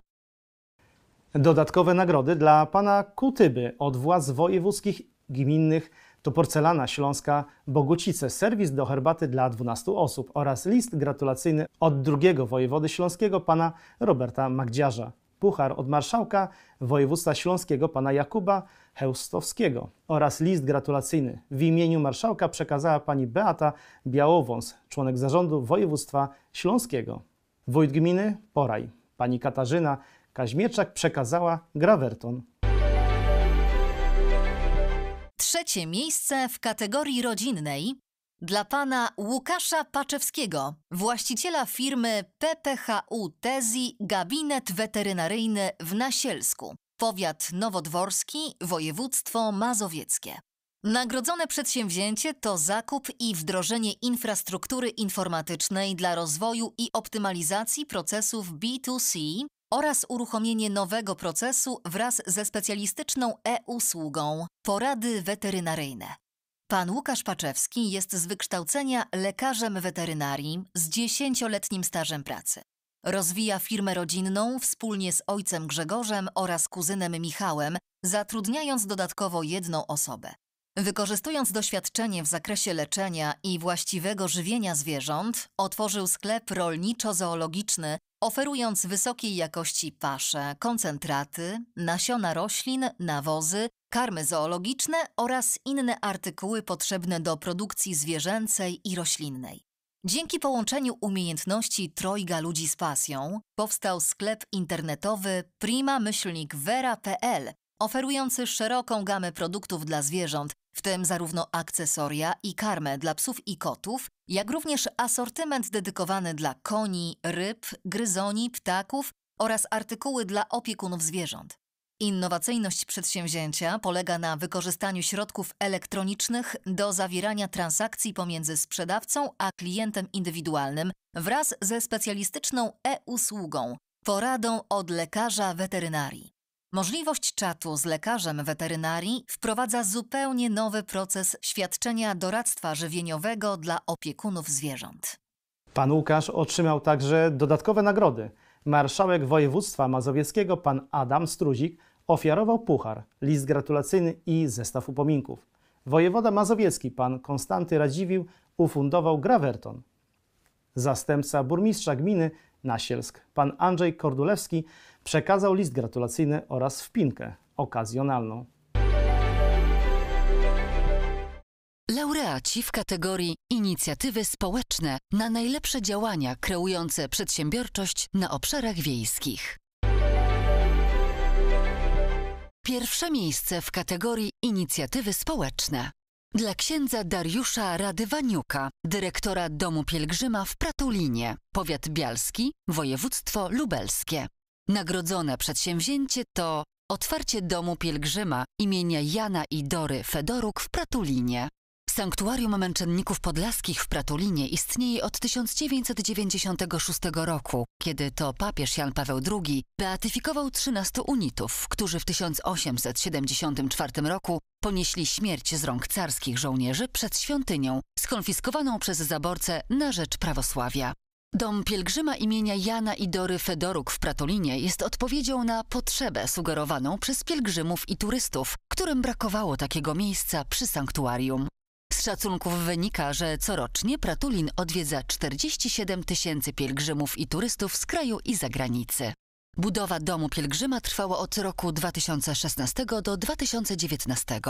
Dodatkowe nagrody dla pana Kutyby od władz wojewódzkich, gminnych to porcelana śląska Bogucice, serwis do herbaty dla 12 osób oraz list gratulacyjny od drugiego wojewody śląskiego pana Roberta Magdziarza. Puchar od marszałka województwa śląskiego pana Jakuba Heustowskiego oraz list gratulacyjny w imieniu marszałka przekazała pani Beata Białowąs, członek zarządu województwa śląskiego. Wójt gminy Poraj, pani Katarzyna Kaźmierczak przekazała grawerton. Trzecie miejsce w kategorii rodzinnej dla pana Łukasza Paczewskiego, właściciela firmy PPHU Tezi Gabinet Weterynaryjny w Nasielsku, powiat nowodworski, województwo mazowieckie. Nagrodzone przedsięwzięcie to zakup i wdrożenie infrastruktury informatycznej dla rozwoju i optymalizacji procesów B2C oraz uruchomienie nowego procesu wraz ze specjalistyczną e-usługą porady weterynaryjne. Pan Łukasz Paczewski jest z wykształcenia lekarzem weterynarii z dziesięcioletnim stażem pracy. Rozwija firmę rodzinną wspólnie z ojcem Grzegorzem oraz kuzynem Michałem, zatrudniając dodatkowo jedną osobę. Wykorzystując doświadczenie w zakresie leczenia i właściwego żywienia zwierząt, otworzył sklep rolniczo-zoologiczny, oferując wysokiej jakości pasze, koncentraty, nasiona roślin, nawozy, karmy zoologiczne oraz inne artykuły potrzebne do produkcji zwierzęcej i roślinnej. Dzięki połączeniu umiejętności trojga ludzi z pasją powstał sklep internetowy prima-vera.pl, oferujący szeroką gamę produktów dla zwierząt, w tym zarówno akcesoria i karmę dla psów i kotów, jak również asortyment dedykowany dla koni, ryb, gryzoni, ptaków oraz artykuły dla opiekunów zwierząt. Innowacyjność przedsięwzięcia polega na wykorzystaniu środków elektronicznych do zawierania transakcji pomiędzy sprzedawcą a klientem indywidualnym wraz ze specjalistyczną e-usługą, poradą od lekarza weterynarii. Możliwość czatu z lekarzem weterynarii wprowadza zupełnie nowy proces świadczenia doradztwa żywieniowego dla opiekunów zwierząt. Pan Łukasz otrzymał także dodatkowe nagrody. Marszałek województwa mazowieckiego pan Adam Struzik ofiarował puchar, list gratulacyjny i zestaw upominków. Wojewoda mazowiecki pan Konstanty Radziwił ufundował grawerton. Zastępca burmistrza gminy Nasielsk, pan Andrzej Kordulewski, przekazał list gratulacyjny oraz wpinkę okazjonalną. Laureaci w kategorii Inicjatywy Społeczne na najlepsze działania kreujące przedsiębiorczość na obszarach wiejskich. Pierwsze miejsce w kategorii Inicjatywy Społeczne dla księdza Dariusza Radywaniuka, dyrektora Domu Pielgrzyma w Pratulinie, powiat bialski, województwo lubelskie. Nagrodzone przedsięwzięcie to otwarcie Domu Pielgrzyma imienia Jana i Dory Fedoruk w Pratulinie. Sanktuarium Męczenników Podlaskich w Pratulinie istnieje od 1996 roku, kiedy to papież Jan Paweł II beatyfikował 13 unitów, którzy w 1874 roku ponieśli śmierć z rąk carskich żołnierzy przed świątynią, skonfiskowaną przez zaborcę na rzecz prawosławia. Dom pielgrzyma imienia Jana i Dory Fedoruk w Pratolinie jest odpowiedzią na potrzebę sugerowaną przez pielgrzymów i turystów, którym brakowało takiego miejsca przy sanktuarium. Z szacunków wynika, że corocznie Pratulin odwiedza 47 tysięcy pielgrzymów i turystów z kraju i zagranicy. Budowa domu pielgrzyma trwała od roku 2016 do 2019.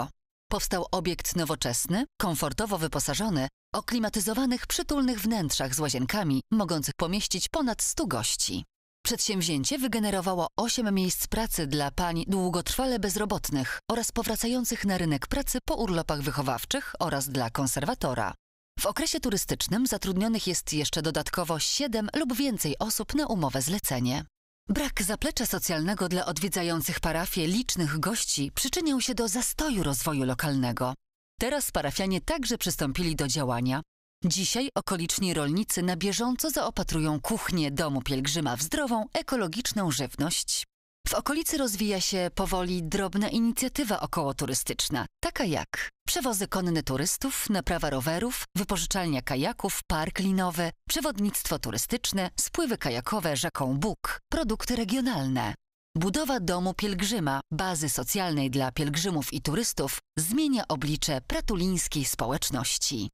Powstał obiekt nowoczesny, komfortowo wyposażony, o klimatyzowanych, przytulnych wnętrzach z łazienkami, mogących pomieścić ponad 100 gości. Przedsięwzięcie wygenerowało 8 miejsc pracy dla pań długotrwale bezrobotnych oraz powracających na rynek pracy po urlopach wychowawczych oraz dla konserwatora. W okresie turystycznym zatrudnionych jest jeszcze dodatkowo 7 lub więcej osób na umowę zlecenie. Brak zaplecza socjalnego dla odwiedzających parafię licznych gości przyczyniał się do zastoju rozwoju lokalnego. Teraz parafianie także przystąpili do działania. Dzisiaj okoliczni rolnicy na bieżąco zaopatrują kuchnię domu pielgrzyma w zdrową, ekologiczną żywność. W okolicy rozwija się powoli drobna inicjatywa okołoturystyczna, taka jak przewozy konne turystów, naprawa rowerów, wypożyczalnia kajaków, park linowy, przewodnictwo turystyczne, spływy kajakowe rzeką Bóg, produkty regionalne. Budowa domu pielgrzyma, bazy socjalnej dla pielgrzymów i turystów, zmienia oblicze pratulińskiej społeczności.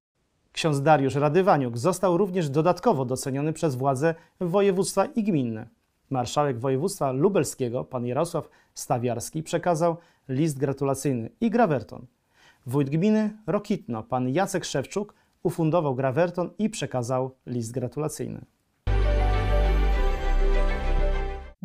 Ksiądz Dariusz Radywaniuk został również dodatkowo doceniony przez władze województwa i gminne. Marszałek województwa lubelskiego, pan Jarosław Stawiarski, przekazał list gratulacyjny i grawerton. Wójt gminy Rokitno, pan Jacek Szewczuk, ufundował grawerton i przekazał list gratulacyjny.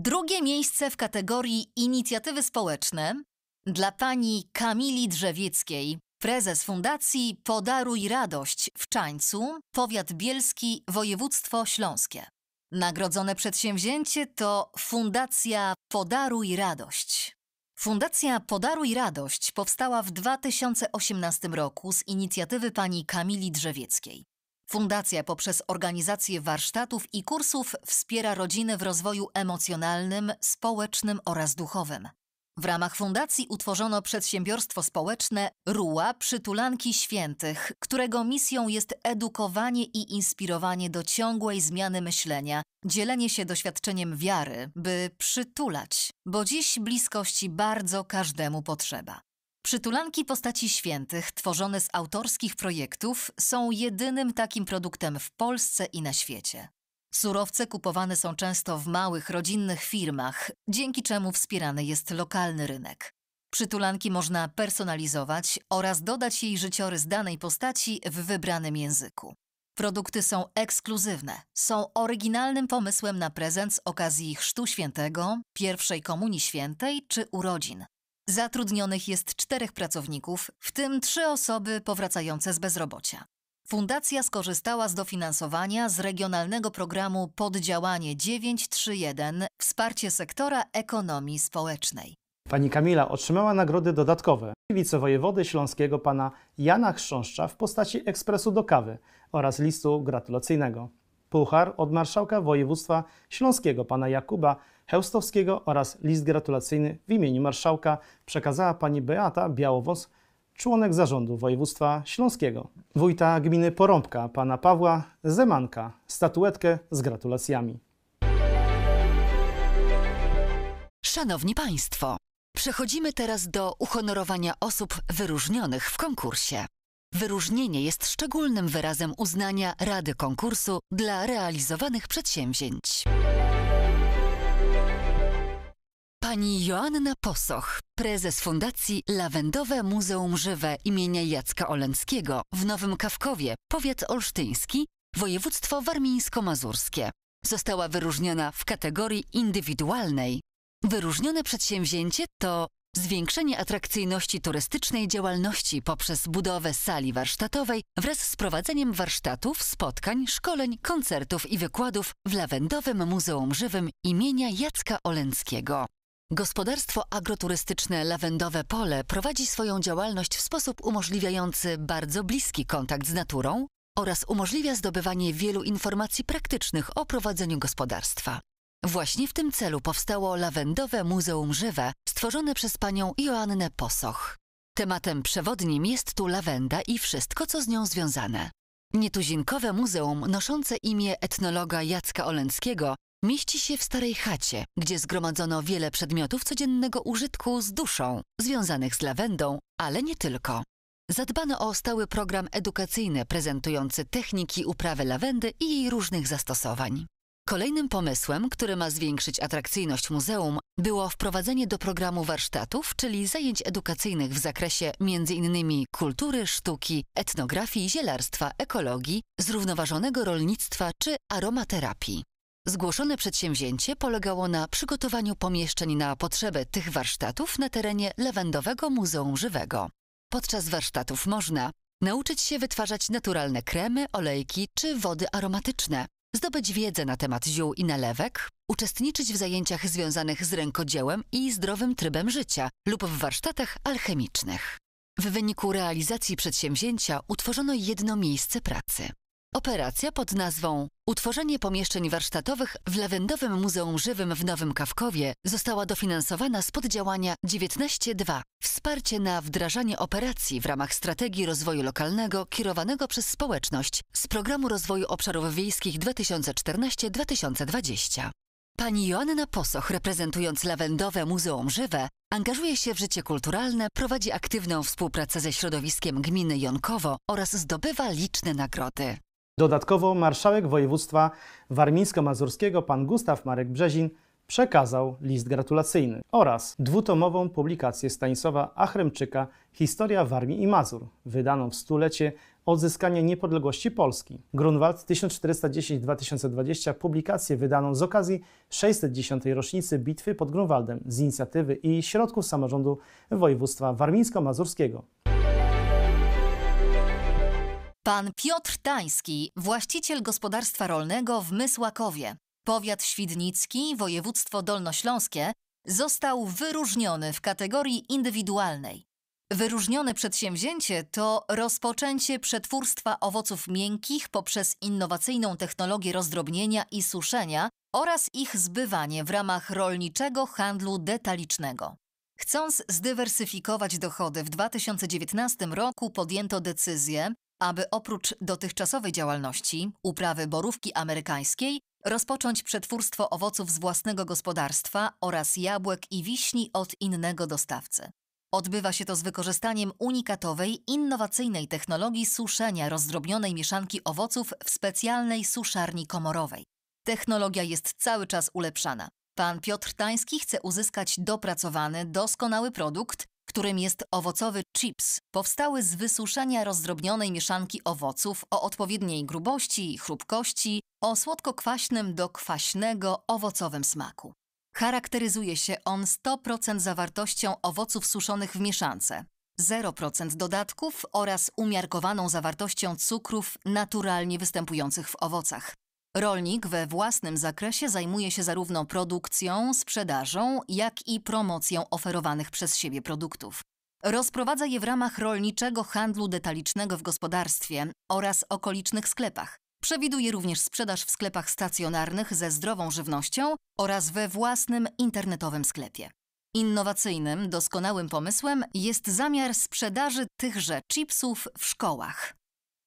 Drugie miejsce w kategorii Inicjatywy Społeczne dla pani Kamili Drzewieckiej, prezes Fundacji Podaruj Radość w Czańcu, powiat bielski, województwo śląskie. Nagrodzone przedsięwzięcie to Fundacja Podaruj Radość. Fundacja Podaruj Radość powstała w 2018 roku z inicjatywy pani Kamili Drzewieckiej. Fundacja poprzez organizację warsztatów i kursów wspiera rodziny w rozwoju emocjonalnym, społecznym oraz duchowym. W ramach fundacji utworzono przedsiębiorstwo społeczne RUA Przytulanki Świętych, którego misją jest edukowanie i inspirowanie do ciągłej zmiany myślenia, dzielenie się doświadczeniem wiary, by przytulać, bo dziś bliskości bardzo każdemu potrzeba. Przytulanki postaci świętych, tworzone z autorskich projektów, są jedynym takim produktem w Polsce i na świecie. Surowce kupowane są często w małych, rodzinnych firmach, dzięki czemu wspierany jest lokalny rynek. Przytulanki można personalizować oraz dodać jej życiorys danej postaci w wybranym języku. Produkty są ekskluzywne, są oryginalnym pomysłem na prezent z okazji Chrztu Świętego, pierwszej Komunii Świętej czy urodzin. Zatrudnionych jest czterech pracowników, w tym trzy osoby powracające z bezrobocia. Fundacja skorzystała z dofinansowania z regionalnego programu Poddziałanie 931 Wsparcie sektora ekonomii społecznej. Pani Kamila otrzymała nagrody dodatkowe wicewojewody śląskiego pana Jana Chrząszcza w postaci ekspresu do kawy oraz listu gratulacyjnego. Puchar od marszałka województwa śląskiego pana Jakuba Heustowskiego oraz list gratulacyjny w imieniu marszałka przekazała pani Beata Białowąs, członek zarządu województwa śląskiego. Wójta gminy Porąbka pana Pawła Zemanka statuetkę z gratulacjami. Szanowni Państwo, przechodzimy teraz do uhonorowania osób wyróżnionych w konkursie. Wyróżnienie jest szczególnym wyrazem uznania Rady Konkursu dla realizowanych przedsięwzięć. Pani Joanna Posoch, prezes Fundacji Lawendowe Muzeum Żywe imienia Jacka Olenckiego w Nowym Kawkowie, powiat olsztyński, województwo warmińsko-mazurskie. Została wyróżniona w kategorii indywidualnej. Wyróżnione przedsięwzięcie to zwiększenie atrakcyjności turystycznej działalności poprzez budowę sali warsztatowej wraz z prowadzeniem warsztatów, spotkań, szkoleń, koncertów i wykładów w Lawendowym Muzeum Żywym imienia Jacka Olenckiego. Gospodarstwo agroturystyczne Lawendowe Pole prowadzi swoją działalność w sposób umożliwiający bardzo bliski kontakt z naturą oraz umożliwia zdobywanie wielu informacji praktycznych o prowadzeniu gospodarstwa. Właśnie w tym celu powstało Lawendowe Muzeum Żywe, stworzone przez panią Joannę Posoch. Tematem przewodnim jest tu lawenda i wszystko, co z nią związane. Nietuzinkowe muzeum noszące imię etnologa Jacka Olenckiego mieści się w starej chacie, gdzie zgromadzono wiele przedmiotów codziennego użytku z duszą, związanych z lawendą, ale nie tylko. Zadbano o stały program edukacyjny prezentujący techniki uprawy lawendy i jej różnych zastosowań. Kolejnym pomysłem, który ma zwiększyć atrakcyjność muzeum, było wprowadzenie do programu warsztatów, czyli zajęć edukacyjnych w zakresie m.in. kultury, sztuki, etnografii, zielarstwa, ekologii, zrównoważonego rolnictwa czy aromaterapii. Zgłoszone przedsięwzięcie polegało na przygotowaniu pomieszczeń na potrzeby tych warsztatów na terenie Lawendowego Muzeum Żywego. Podczas warsztatów można nauczyć się wytwarzać naturalne kremy, olejki czy wody aromatyczne, zdobyć wiedzę na temat ziół i nalewek, uczestniczyć w zajęciach związanych z rękodziełem i zdrowym trybem życia lub w warsztatach alchemicznych. W wyniku realizacji przedsięwzięcia utworzono jedno miejsce pracy. Operacja pod nazwą Utworzenie pomieszczeń warsztatowych w Lawendowym Muzeum Żywym w Nowym Kawkowie została dofinansowana z poddziałania 19.2 Wsparcie na wdrażanie operacji w ramach strategii rozwoju lokalnego kierowanego przez społeczność z Programu Rozwoju Obszarów Wiejskich 2014-2020. Pani Joanna Posoch, reprezentując Lawendowe Muzeum Żywe, angażuje się w życie kulturalne, prowadzi aktywną współpracę ze środowiskiem gminy Jonkowo oraz zdobywa liczne nagrody. Dodatkowo marszałek województwa warmińsko-mazurskiego pan Gustaw Marek Brzezin przekazał list gratulacyjny oraz dwutomową publikację Stanisława Achremczyka Historia Warmii i Mazur, wydaną w stulecie odzyskania niepodległości Polski. Grunwald 1410-2020 publikację wydaną z okazji 610. rocznicy bitwy pod Grunwaldem z inicjatywy i środków samorządu województwa warmińsko-mazurskiego. Pan Piotr Tański, właściciel gospodarstwa rolnego w Mysłakowie, powiat świdnicki, województwo dolnośląskie, został wyróżniony w kategorii indywidualnej. Wyróżnione przedsięwzięcie to rozpoczęcie przetwórstwa owoców miękkich poprzez innowacyjną technologię rozdrobnienia i suszenia oraz ich zbywanie w ramach rolniczego handlu detalicznego. Chcąc zdywersyfikować dochody, w 2019 roku podjęto decyzję, aby oprócz dotychczasowej działalności, uprawy borówki amerykańskiej, rozpocząć przetwórstwo owoców z własnego gospodarstwa oraz jabłek i wiśni od innego dostawcy. Odbywa się to z wykorzystaniem unikatowej, innowacyjnej technologii suszenia rozdrobnionej mieszanki owoców w specjalnej suszarni komorowej. Technologia jest cały czas ulepszana. Pan Piotr Tański chce uzyskać dopracowany, doskonały produkt, którym jest owocowy chips, powstały z wysuszenia rozdrobnionej mieszanki owoców o odpowiedniej grubości i chrupkości, o słodko-kwaśnym do kwaśnego owocowym smaku. Charakteryzuje się on 100% zawartością owoców suszonych w mieszance, 0% dodatków oraz umiarkowaną zawartością cukrów naturalnie występujących w owocach. Rolnik we własnym zakresie zajmuje się zarówno produkcją, sprzedażą, jak i promocją oferowanych przez siebie produktów. Rozprowadza je w ramach rolniczego handlu detalicznego w gospodarstwie oraz okolicznych sklepach. Przewiduje również sprzedaż w sklepach stacjonarnych ze zdrową żywnością oraz we własnym internetowym sklepie. Innowacyjnym, doskonałym pomysłem jest zamiar sprzedaży tychże chipsów w szkołach.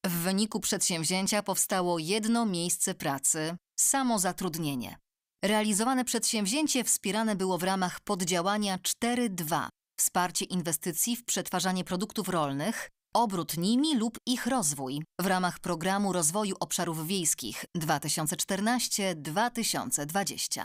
W wyniku przedsięwzięcia powstało jedno miejsce pracy samozatrudnienie. Realizowane przedsięwzięcie wspierane było w ramach poddziałania 4.2 wsparcie inwestycji w przetwarzanie produktów rolnych, obrót nimi lub ich rozwój w ramach Programu Rozwoju Obszarów Wiejskich 2014-2020.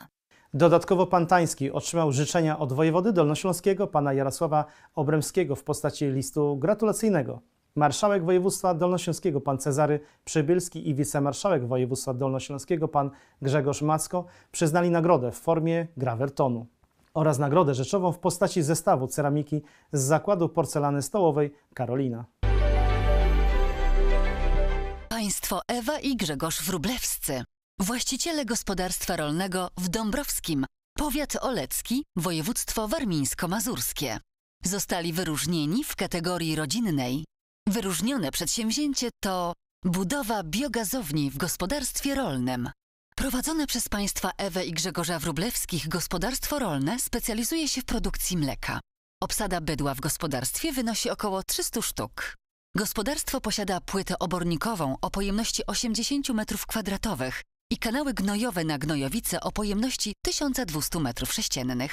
Dodatkowo pan Tański otrzymał życzenia od wojewody dolnośląskiego pana Jarosława Obremskiego w postaci listu gratulacyjnego. Marszałek województwa dolnośląskiego pan Cezary Przybylski i wicemarszałek województwa dolnośląskiego pan Grzegorz Macko przyznali nagrodę w formie grawertonu oraz nagrodę rzeczową w postaci zestawu ceramiki z zakładu porcelany stołowej Karolina. Państwo Ewa i Grzegorz Wróblewscy, właściciele gospodarstwa rolnego w Dąbrowskim, powiat olecki, województwo warmińsko-mazurskie. Zostali wyróżnieni w kategorii rodzinnej. Wyróżnione przedsięwzięcie to budowa biogazowni w gospodarstwie rolnym. Prowadzone przez państwa Ewę i Grzegorza Wróblewskich gospodarstwo rolne specjalizuje się w produkcji mleka. Obsada bydła w gospodarstwie wynosi około 300 sztuk. Gospodarstwo posiada płytę obornikową o pojemności 80 m2 i kanały gnojowe na gnojowice o pojemności 1200 m3.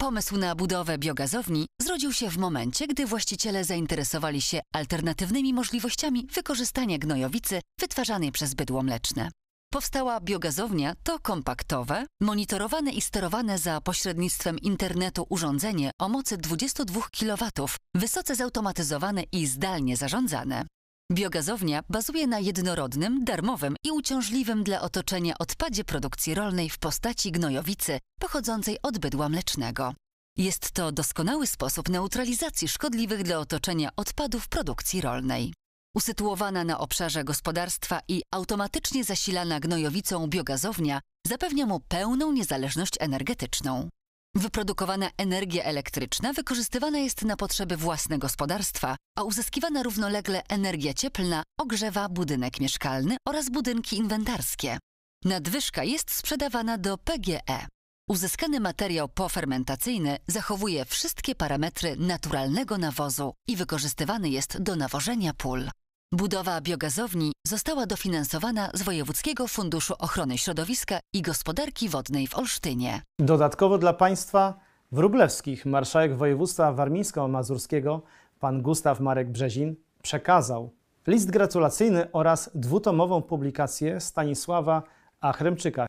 Pomysł na budowę biogazowni zrodził się w momencie, gdy właściciele zainteresowali się alternatywnymi możliwościami wykorzystania gnojowicy wytwarzanej przez bydło mleczne. Powstała biogazownia to kompaktowe, monitorowane i sterowane za pośrednictwem internetu urządzenie o mocy 22 kW, wysoce zautomatyzowane i zdalnie zarządzane. Biogazownia bazuje na jednorodnym, darmowym i uciążliwym dla otoczenia odpadzie produkcji rolnej w postaci gnojowicy pochodzącej od bydła mlecznego. Jest to doskonały sposób neutralizacji szkodliwych dla otoczenia odpadów produkcji rolnej. Usytuowana na obszarze gospodarstwa i automatycznie zasilana gnojowicą biogazownia zapewnia mu pełną niezależność energetyczną. Wyprodukowana energia elektryczna wykorzystywana jest na potrzeby własne gospodarstwa, a uzyskiwana równolegle energia cieplna ogrzewa budynek mieszkalny oraz budynki inwentarskie. Nadwyżka jest sprzedawana do PGE. Uzyskany materiał pofermentacyjny zachowuje wszystkie parametry naturalnego nawozu i wykorzystywany jest do nawożenia pól. Budowa biogazowni została dofinansowana z Wojewódzkiego Funduszu Ochrony Środowiska i Gospodarki Wodnej w Olsztynie. Dodatkowo dla państwa wróblewskich marszałek województwa warmińsko-mazurskiego pan Gustaw Marek Brzezin przekazał list gratulacyjny oraz dwutomową publikację Stanisława Achremczyka.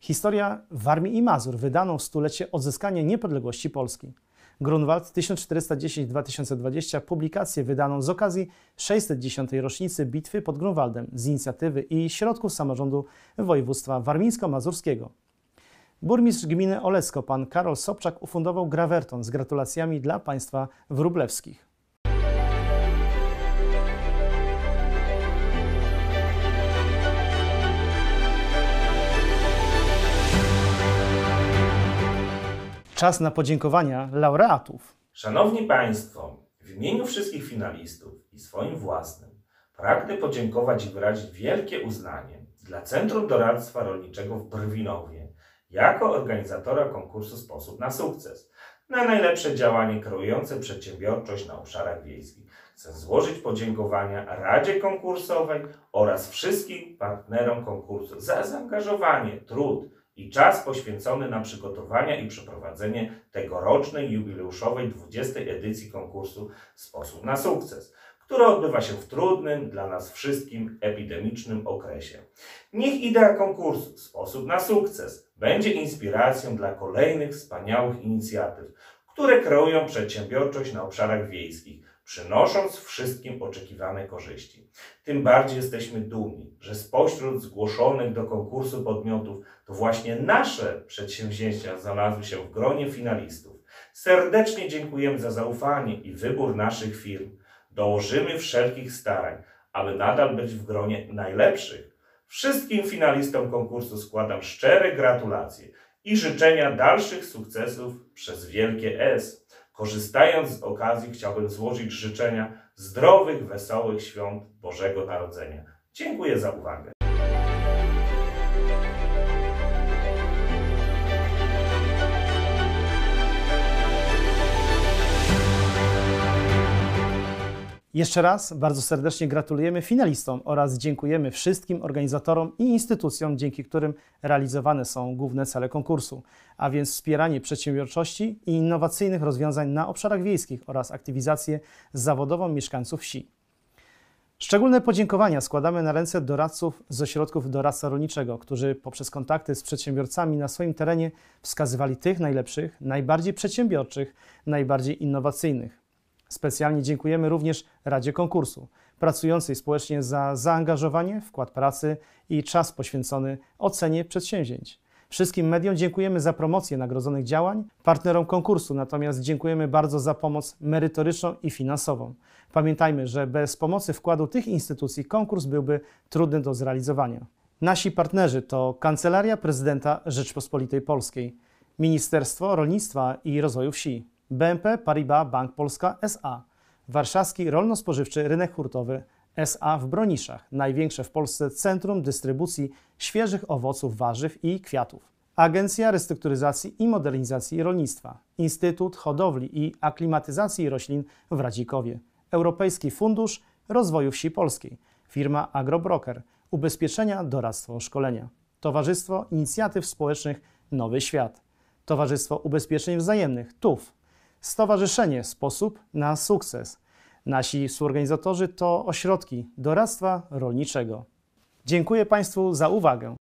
Historia Warmii i Mazur, wydaną w stulecie odzyskania niepodległości Polski. Grunwald 1410-2020 publikację wydaną z okazji 610. rocznicy bitwy pod Grunwaldem z inicjatywy i środków samorządu województwa warmińsko-mazurskiego. Burmistrz gminy Olecko, pan Karol Sobczak, ufundował grawerton z gratulacjami dla państwa wróblewskich. Czas na podziękowania laureatów. Szanowni Państwo, w imieniu wszystkich finalistów i swoim własnym pragnę podziękować i wyrazić wielkie uznanie dla Centrum Doradztwa Rolniczego w Brwinowie jako organizatora konkursu Sposób na Sukces na najlepsze działanie kreujące przedsiębiorczość na obszarach wiejskich. Chcę złożyć podziękowania Radzie Konkursowej oraz wszystkim partnerom konkursu za zaangażowanie, trud i czas poświęcony na przygotowanie i przeprowadzenie tegorocznej jubileuszowej 20. edycji konkursu Sposób na Sukces, która odbywa się w trudnym dla nas wszystkim epidemicznym okresie. Niech idea konkursu Sposób na Sukces będzie inspiracją dla kolejnych wspaniałych inicjatyw, które kreują przedsiębiorczość na obszarach wiejskich, przynosząc wszystkim oczekiwane korzyści. Tym bardziej jesteśmy dumni, że spośród zgłoszonych do konkursu podmiotów to właśnie nasze przedsięwzięcia znalazły się w gronie finalistów. Serdecznie dziękujemy za zaufanie i wybór naszych firm. Dołożymy wszelkich starań, aby nadal być w gronie najlepszych. Wszystkim finalistom konkursu składam szczere gratulacje i życzenia dalszych sukcesów przez wielkie S. Korzystając z okazji, chciałbym złożyć życzenia zdrowych, wesołych świąt Bożego Narodzenia. Dziękuję za uwagę. Jeszcze raz bardzo serdecznie gratulujemy finalistom oraz dziękujemy wszystkim organizatorom i instytucjom, dzięki którym realizowane są główne cele konkursu, a więc wspieranie przedsiębiorczości i innowacyjnych rozwiązań na obszarach wiejskich oraz aktywizację zawodową mieszkańców wsi. Szczególne podziękowania składamy na ręce doradców z ośrodków doradztwa rolniczego, którzy poprzez kontakty z przedsiębiorcami na swoim terenie wskazywali tych najlepszych, najbardziej przedsiębiorczych, najbardziej innowacyjnych. Specjalnie dziękujemy również Radzie Konkursu, pracującej społecznie za zaangażowanie, wkład pracy i czas poświęcony ocenie przedsięwzięć. Wszystkim mediom dziękujemy za promocję nagrodzonych działań, partnerom konkursu natomiast dziękujemy bardzo za pomoc merytoryczną i finansową. Pamiętajmy, że bez pomocy wkładu tych instytucji konkurs byłby trudny do zrealizowania. Nasi partnerzy to Kancelaria Prezydenta Rzeczpospolitej Polskiej, Ministerstwo Rolnictwa i Rozwoju Wsi, BNP Paribas Bank Polska SA, Warszawski Rolno-Spożywczy Rynek Hurtowy SA w Broniszach, największe w Polsce centrum dystrybucji świeżych owoców, warzyw i kwiatów. Agencja Restrukturyzacji i Modernizacji Rolnictwa, Instytut Hodowli i Aklimatyzacji Roślin w Radzikowie, Europejski Fundusz Rozwoju Wsi Polskiej, firma Agrobroker, Ubezpieczenia, Doradztwo, Szkolenia, Towarzystwo Inicjatyw Społecznych Nowy Świat, Towarzystwo Ubezpieczeń Wzajemnych TUF, Stowarzyszenie Sposób na Sukces. Nasi współorganizatorzy to ośrodki doradztwa rolniczego. Dziękuję Państwu za uwagę.